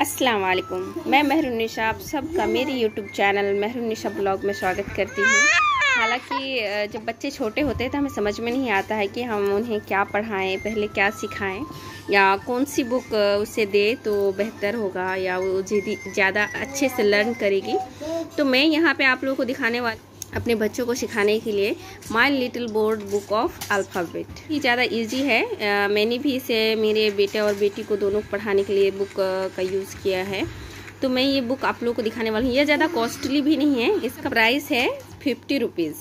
अस्सलाम वालेकुम मैं महरुनिशा आप सबका मेरे यूट्यूब चैनल महरुनिशा ब्लॉग में स्वागत करती हूँ। हालाँकि जब बच्चे छोटे होते हैं तो हमें समझ में नहीं आता है कि हम उन्हें क्या पढ़ाएँ, पहले क्या सिखाएँ, या कौन सी बुक उसे दे तो बेहतर होगा, या वो ज़्यादा अच्छे से लर्न करेगी। तो मैं यहाँ पे आप लोगों को दिखाने वाली अपने बच्चों को सिखाने के लिए my little board book of alphabet ये ज़्यादा इजी है। आ, मैंने भी इसे मेरे बेटे और बेटी को दोनों को पढ़ाने के लिए बुक का यूज़ किया है। तो मैं ये बुक आप लोगों को दिखाने वाली हूँ। यह ज़्यादा कॉस्टली भी नहीं है। इसका प्राइस है फिफ्टी रुपीज़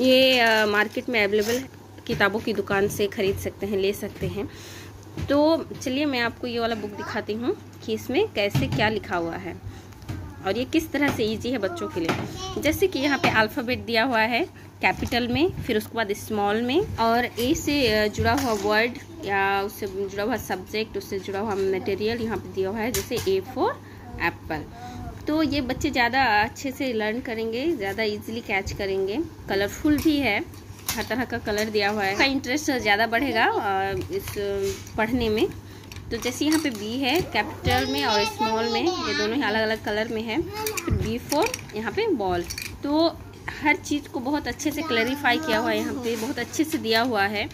ये आ, मार्केट में अवेलेबल किताबों की दुकान से ख़रीद सकते हैं ले सकते हैं। तो चलिए मैं आपको ये वाला बुक दिखाती हूँ कि इसमें कैसे क्या लिखा हुआ है। और ये किस तरह से इजी है बच्चों के लिए? जैसे कि यहाँ पे अल्फ़ाबेट दिया हुआ है कैपिटल में, फिर उसके बाद स्मॉल में, और ए से जुड़ा हुआ वर्ड या उससे जुड़ा हुआ सब्जेक्ट उससे जुड़ा हुआ मटेरियल यहाँ पे दिया हुआ है, जैसे ए फॉर एप्पल तो ये बच्चे ज़्यादा अच्छे से लर्न करेंगे, ज़्यादा इजीली कैच करेंगे. कलरफुल भी है, हर तरह का कलर दिया हुआ है. का इंटरेस्ट ज़्यादा बढ़ेगा इस पढ़ने में. तो जैसे यहाँ पे बी है कैपिटल में और स्मॉल में, ये दोनों ही अलग अलग कलर में है। फिर बी फोर यहाँ पे बॉल तो हर चीज़ को बहुत अच्छे से क्लैरिफाई किया हुआ है, यहाँ पे बहुत अच्छे से दिया हुआ है।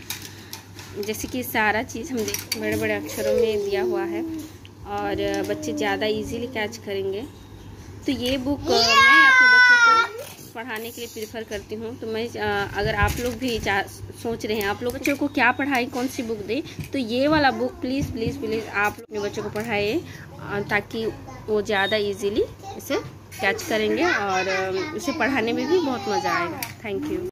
जैसे कि सारा चीज़ हम देख बड़े बड़े अक्षरों में दिया हुआ है। और बच्चे ज़्यादा इजीली कैच करेंगे। तो ये बुक मैं पढ़ाने के लिए प्रीफर करती हूँ। तो मैं अगर आप लोग भी सोच रहे हैं, आप लोग बच्चों को क्या पढ़ाएँ, कौन सी बुक दें तो ये वाला बुक प्लीज़ प्लीज़ प्लीज़ आप अपने बच्चों को पढ़ाइए ताकि वो ज़्यादा इजीली इसे कैच करेंगे और उसे पढ़ाने में भी बहुत मज़ा आएगा। Thank you